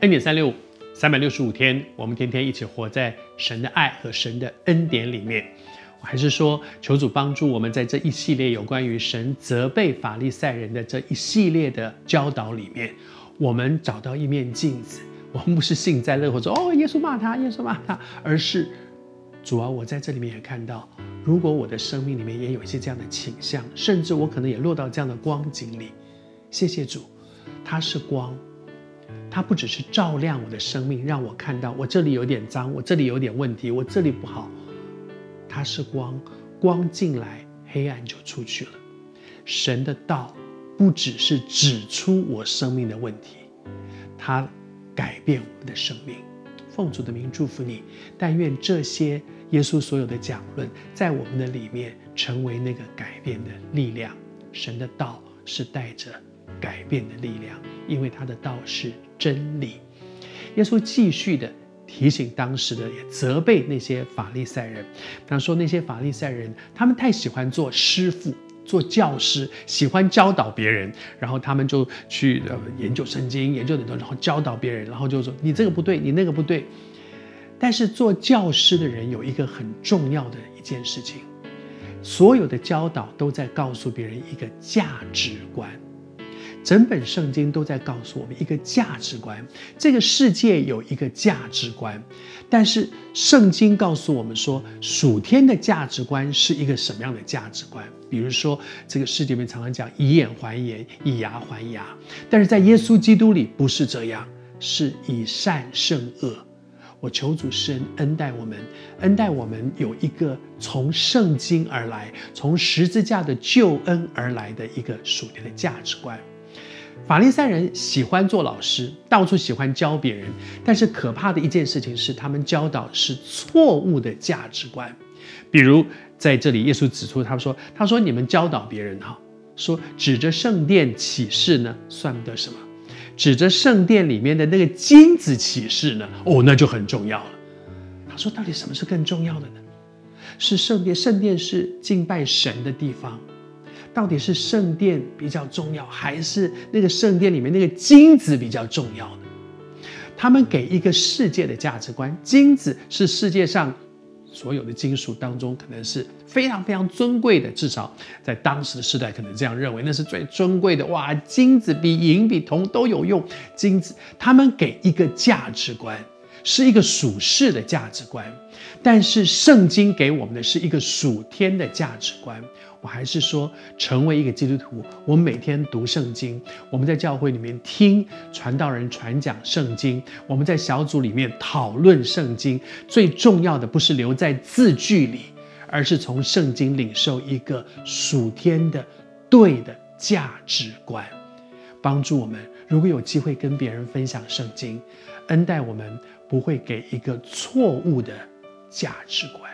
恩典三六五，三百六十五天，我们天天一起活在神的爱和神的恩典里面。我还是说，求主帮助我们在这一系列有关于神责备法利赛人的这一系列的教导里面，我们找到一面镜子。我们不是幸灾乐祸说哦，耶稣骂他，耶稣骂他，而是主啊，我在这里面也看到，如果我的生命里面也有一些这样的倾向，甚至我可能也落到这样的光景里，谢谢主，他是光。它不只是照亮我的生命，让我看到我这里有点脏，我这里有点问题，我这里不好。它是光，光进来，黑暗就出去了。神的道不只是指出我生命的问题，它改变我们的生命。奉主的名祝福你，但愿这些耶稣所有的讲论，在我们的里面成为那个改变的力量。神的道是带着改变的力量，因为他的道是。真理，耶稣继续的提醒当时的，也责备那些法利赛人。他说：“那些法利赛人，他们太喜欢做师傅、做教师，喜欢教导别人，然后他们就去呃研究圣经，研究很多，然后教导别人，然后就说你这个不对，你那个不对。但是做教师的人有一个很重要的一件事情，所有的教导都在告诉别人一个价值观。”整本圣经都在告诉我们一个价值观，这个世界有一个价值观，但是圣经告诉我们说，属天的价值观是一个什么样的价值观？比如说，这个世界里面常常讲以眼还眼，以牙还牙，但是在耶稣基督里不是这样，是以善胜恶。我求主施恩恩待我们，恩待我们有一个从圣经而来，从十字架的救恩而来的一个属天的价值观。法利赛人喜欢做老师，到处喜欢教别人，但是可怕的一件事情是，他们教导是错误的价值观。比如在这里，耶稣指出，他说：“他说你们教导别人哈，说指着圣殿启示呢，算不得什么；指着圣殿里面的那个金子启示呢，哦，那就很重要了。”他说：“到底什么是更重要的呢？是圣殿，圣殿是敬拜神的地方。”到底是圣殿比较重要，还是那个圣殿里面那个金子比较重要呢？他们给一个世界的价值观，金子是世界上所有的金属当中可能是非常非常尊贵的，至少在当时的时代可能这样认为，那是最尊贵的。哇，金子比银比铜都有用。金子，他们给一个价值观，是一个属世的价值观，但是圣经给我们的是一个属天的价值观。我还是说，成为一个基督徒，我们每天读圣经，我们在教会里面听传道人传讲圣经，我们在小组里面讨论圣经。最重要的不是留在字句里，而是从圣经领受一个属天的对的价值观，帮助我们。如果有机会跟别人分享圣经，恩待我们不会给一个错误的价值观。